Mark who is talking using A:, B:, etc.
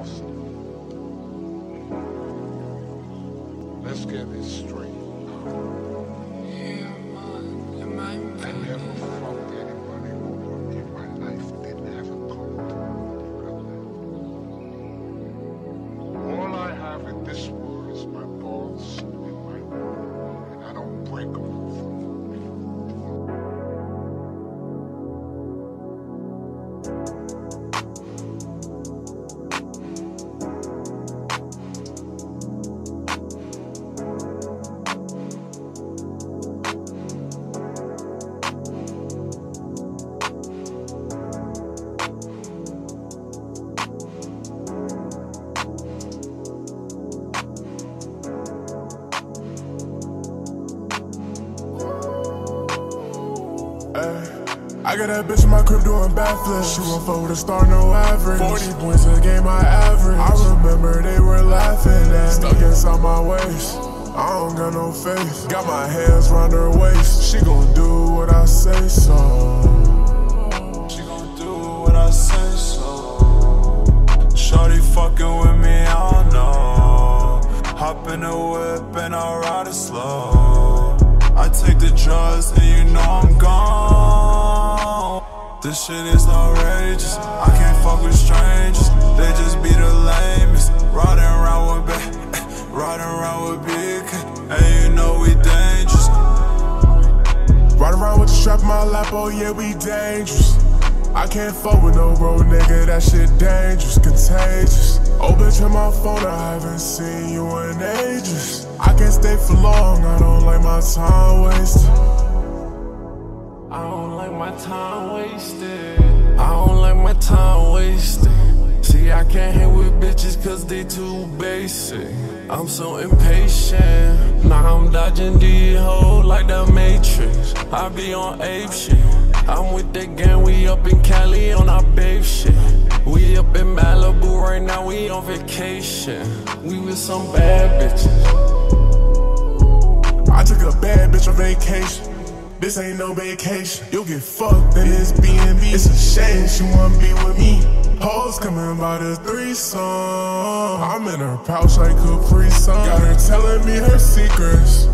A: awesome. Let's get this straight. I
B: got that bitch in my crib doing backflips. She won't fuck with a star, no average. 40 points a game, my average. I remember they were laughing at me. Stuck inside my waist. I don't got no face. Got my hands round her waist. She gon' do what I say so.
C: She gon' do what I say so. Shorty fucking with me, I don't know. Hop in the whip and I ride it slow. I take the drugs and you know I'm gone. This shit is outrageous. I can't fuck with strangers. They just be the lamest. Riding around with big, riding around with big, and you know we dangerous.
B: Ride around with the strap in my lap, oh yeah, we dangerous. I can't fuck with no bro, nigga, that shit dangerous, contagious. Oh, bitch, on my phone, I haven't seen you in ages. I can't stay for long, I don't like my time wasted.
D: I don't like my time wasted. I don't like my time wasted. See, I can't hang with bitches cause they too basic. I'm so impatient. Now I'm dodging these hoes like the Matrix. I be on ape shit. I'm with the gang, we up in Cali on our babe shit. Up in Malibu right now, we on vacation. We with some bad bitches.
B: I took a bad bitch on vacation. This ain't no vacation. You'll get fucked in this B&B. It's a shame she wanna be with me. Hoes coming by the threesome. I'm in her pouch like Capri Sun. Got her telling me her secrets.